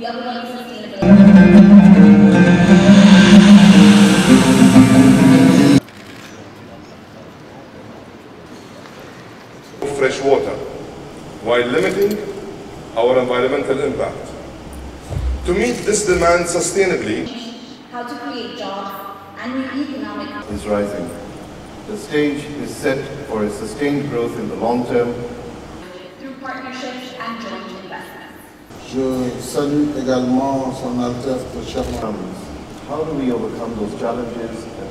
Fresh water while limiting our environmental impact. To meet this demand sustainably, how to create jobs and economic is rising. The stage is set for a sustained growth in the long term Je salue également son Altesse le chef How do we overcome those challenges